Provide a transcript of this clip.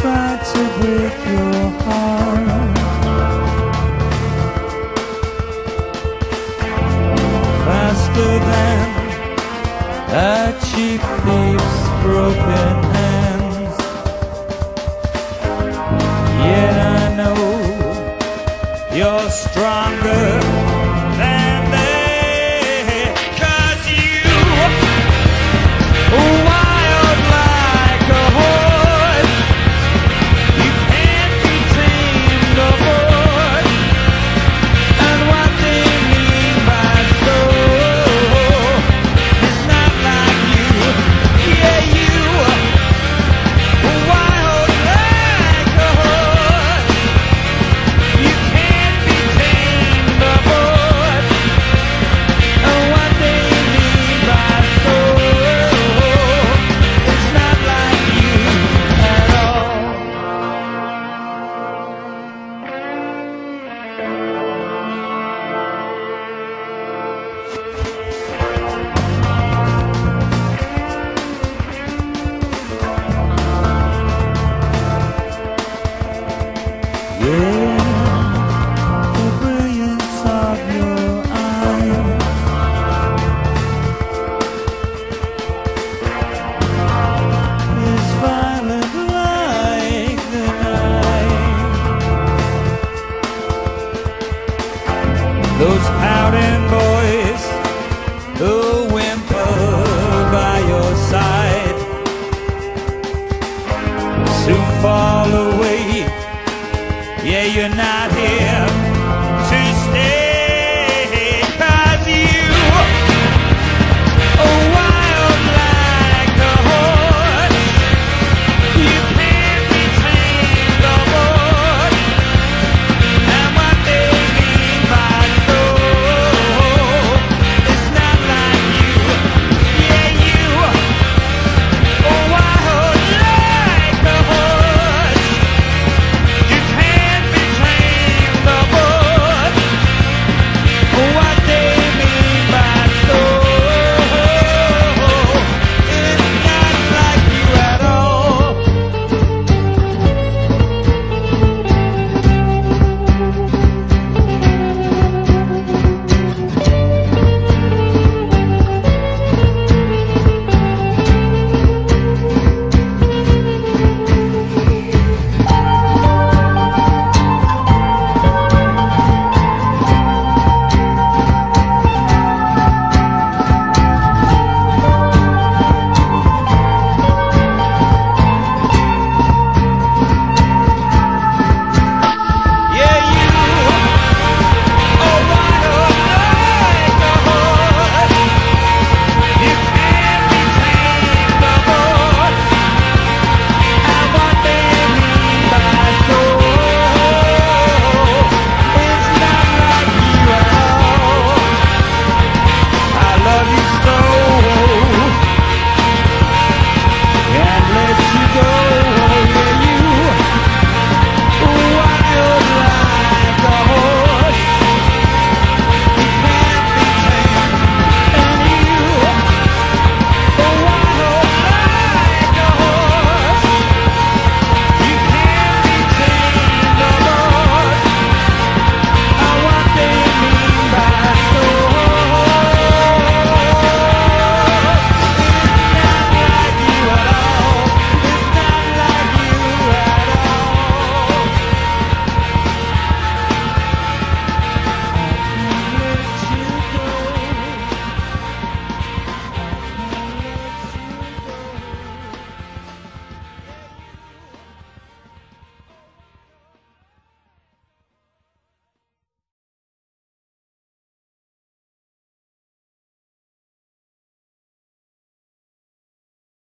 Try to break your heart. Faster than a cheap thief's broken hands. Yet I know you're stronger. Those pouting boys who whimper by your side soon fall away. Yeah, you're not here